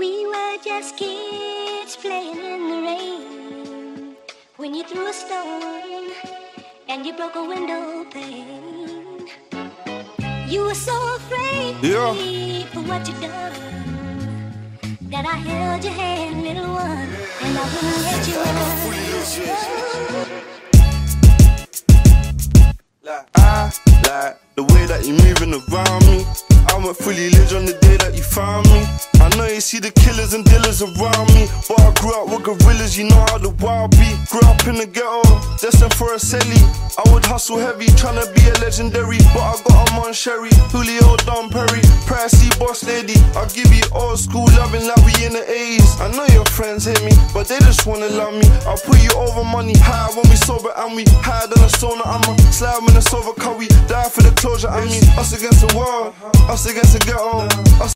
We were just kids playing in the rain. When you threw a stone and you broke a window pane. You were so afraid Yeah. for what you done. That I held your hand, little one, and I wouldn't let you run. I like the way that you moving around me. I went fully lit on the day that you found me. I know you see the killers and dealers around me. But I grew up with gorillas, you know how the wild be. Grew up in the ghetto, destined for a celly. I would hustle heavy, tryna be a legendary. But I got a on Sherry, Julio Don Perry, Pricey Boss Lady. I give you old school loving like we in the 80s. I know your friends hate me, but they just wanna love me. I'll put you over money, high when we sober and we higher than a sauna. I'ma slide when it's over, cause we die for the closure. I mean, us against the world, us against the ghetto. Us